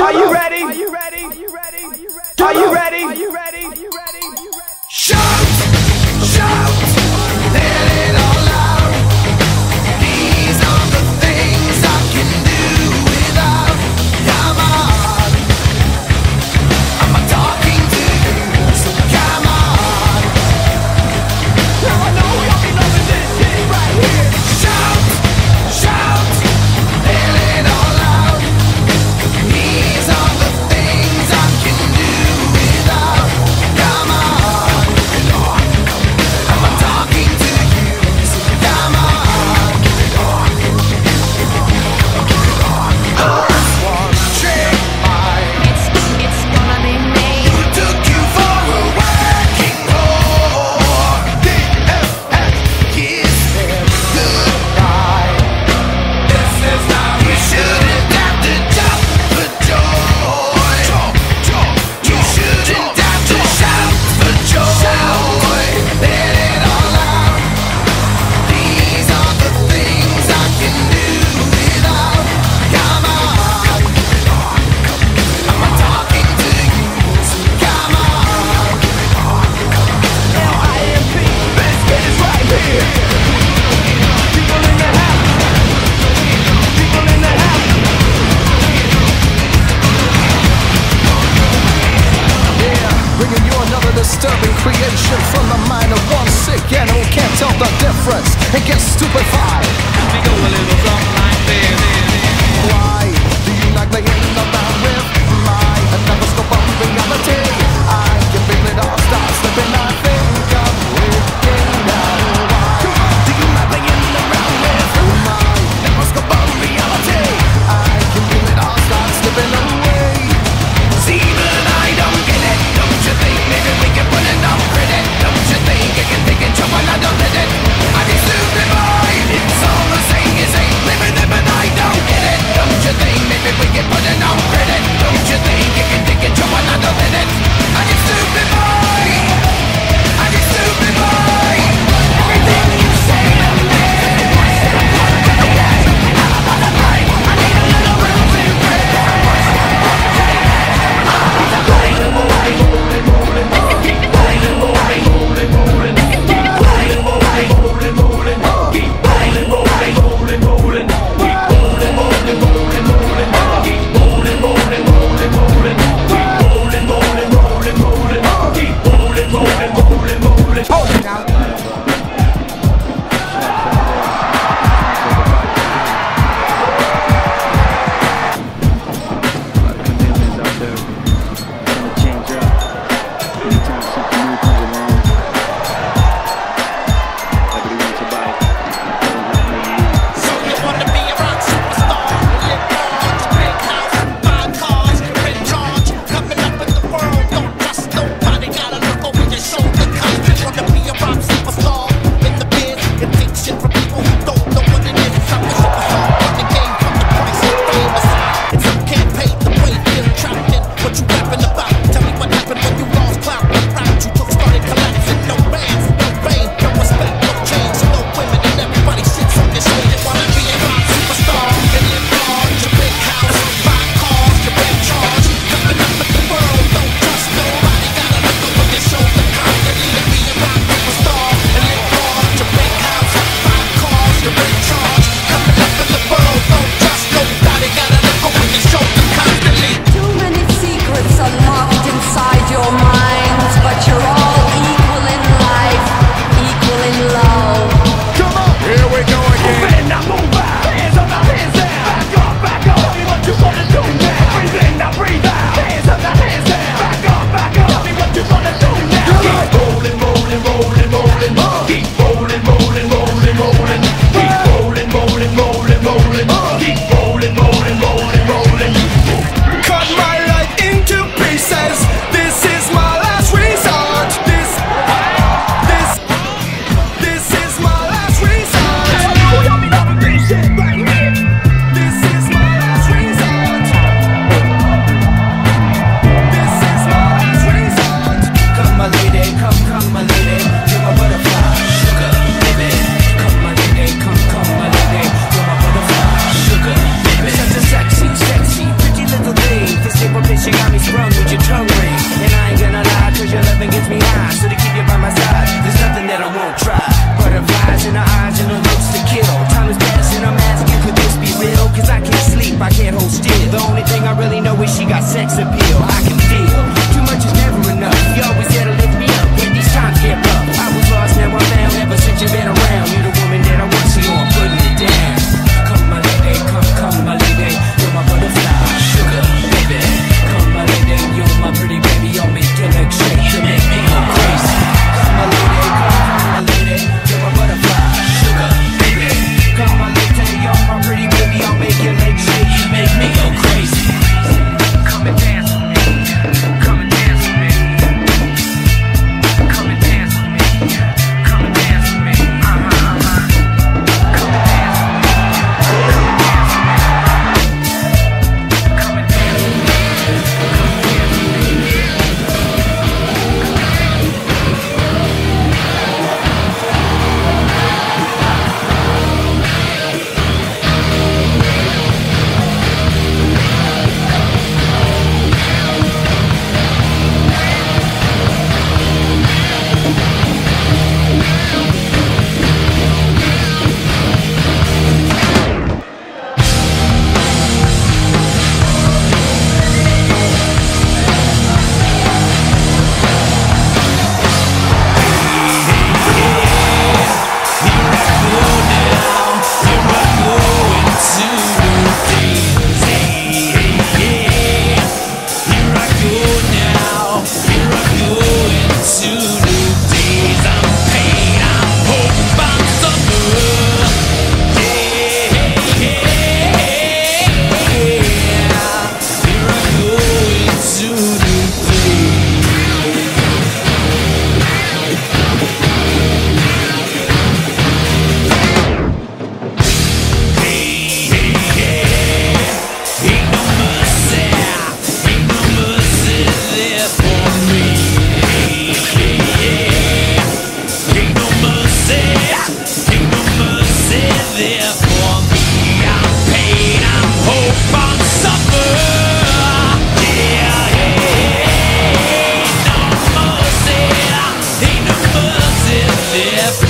Are you ready? Are you ready? Are you ready? Are you ready? Are you ready? Are you ready? Shout! Shout! The only thing I really know is she got sex appeal. I can deal. Too much is never enough. You always get a Yeah.